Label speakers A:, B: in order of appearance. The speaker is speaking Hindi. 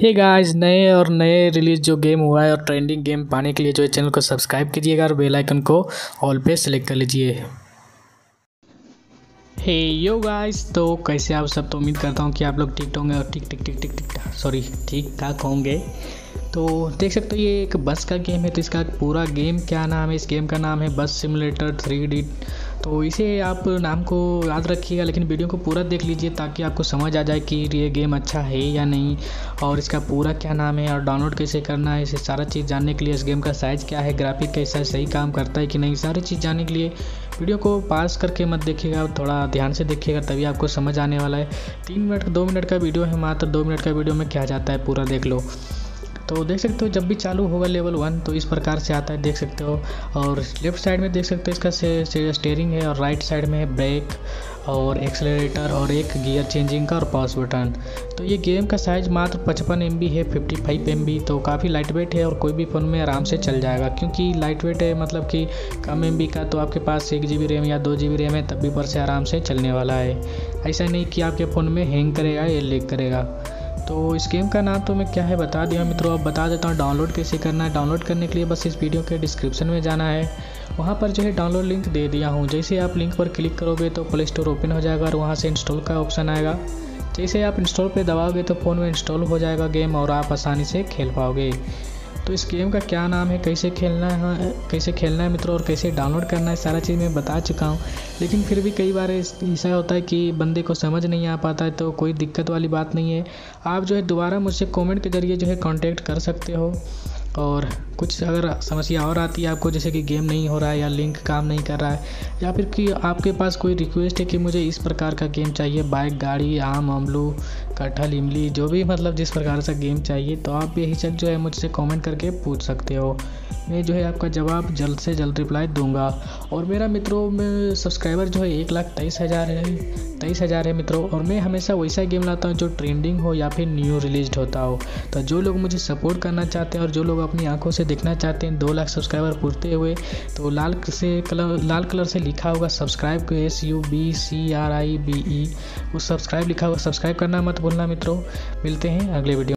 A: हे गाइस नए और नए रिलीज़ जो गेम हुआ है और ट्रेंडिंग गेम पाने के लिए जो है चैनल को सब्सक्राइब कीजिएगा और बेल आइकन को ऑल पे सेलेक्ट कर लीजिए। हे यो गाइस तो कैसे आप सब? तो उम्मीद करता हूँ कि आप लोग ठीक होंगे और ठीक ठीक ठीक ठीक ठीक सॉरी ठीक ठाक होंगे। तो देख सकते हो ये एक बस का गेम है तो इसका पूरा गेम क्या नाम है? इस गेम का नाम है बस सिमुलेटर थ्री डी तो इसे आप नाम को याद रखिएगा, लेकिन वीडियो को पूरा देख लीजिए ताकि आपको समझ आ जाए कि ये गेम अच्छा है या नहीं। और इसका पूरा क्या नाम है और डाउनलोड कैसे करना है, इसे सारा चीज़ जानने के लिए इस गेम का साइज़ क्या है ग्राफिक कैसा है, सही काम करता है कि नहीं, सारी चीज़ जानने के लिए वीडियो को पास करके मत देखिएगा, थोड़ा ध्यान से देखिएगा, तभी आपको समझ आने वाला है। तीन मिनट, दो मिनट का वीडियो है मात्र, दो मिनट का वीडियो में क्या जाता है पूरा देख लो। तो देख सकते हो, जब भी चालू होगा लेवल वन तो इस प्रकार से आता है, देख सकते हो। और लेफ़्ट साइड में देख सकते हो, इसका स्टेयरिंग है और राइट साइड में है ब्रेक और एक्सलेटर और एक गियर चेंजिंग का और पॉज बटन तो ये गेम का साइज़ मात्र पचपन एम है 55 एमबी तो काफ़ी लाइट वेट है और कोई भी फ़ोन में आराम से चल जाएगा। क्योंकि लाइट वेट है मतलब कि कम MB का तो आपके पास एक जी रैम या दो जी रैम है, तब भी पर से आराम से चलने वाला है। ऐसा नहीं कि आपके फ़ोन में हैंग करेगा या लेक करेगा। तो इस गेम का नाम तो मैं क्या है बता दिया मित्रों, अब बता देता हूँ डाउनलोड कैसे करना है। डाउनलोड करने के लिए बस इस वीडियो के डिस्क्रिप्शन में जाना है। वहाँ पर जो है डाउनलोड लिंक दे दिया हूँ। जैसे आप लिंक पर क्लिक करोगे तो प्ले स्टोर ओपन हो जाएगा और वहाँ से इंस्टॉल का ऑप्शन आएगा। जैसे आप इंस्टॉल पर दबाओगे तो फ़ोन में इंस्टॉल हो जाएगा गेम और आप आसानी से खेल पाओगे। तो इस गेम का क्या नाम है, कैसे खेलना है कैसे खेलना है मित्रों, और कैसे डाउनलोड करना है, सारा चीज़ मैं बता चुका हूँ। लेकिन फिर भी कई बार ऐसा होता है कि बंदे को समझ नहीं आ पाता है तो कोई दिक्कत वाली बात नहीं है। आप जो है दोबारा मुझसे कमेंट के ज़रिए जो है कांटेक्ट कर सकते हो। और कुछ अगर समस्या और आती है आपको, जैसे कि गेम नहीं हो रहा है या लिंक काम नहीं कर रहा है, या फिर कि आपके पास कोई रिक्वेस्ट है कि मुझे इस प्रकार का गेम चाहिए बाइक गाड़ी, आम, अमलू कटहल इमली जो भी मतलब जिस प्रकार से गेम चाहिए तो आप यही सब जो है मुझसे कमेंट करके पूछ सकते हो। मैं जो है आपका जवाब जल्द से जल्द रिप्लाई दूँगा। और मेरा मित्रों, में सब्सक्राइबर जो है एक लाख तेईस हज़ार है, तेईस हज़ार है मित्रों। और मैं हमेशा वैसा गेम लाता हूँ जो ट्रेंडिंग हो या फिर न्यू रिलीज़ होता हो। तो जो लोग मुझे सपोर्ट करना चाहते हैं और जो लोग अपनी आँखों से देखना चाहते हैं, दो लाख सब्सक्राइबर पूरते हुए तो लाल से कलर, लाल कलर से लिखा होगा subscribe S U B C R I B E उस सब्सक्राइब लिखा होगा सब्सक्राइब करना मत भूलना मित्रों। मिलते हैं अगले वीडियो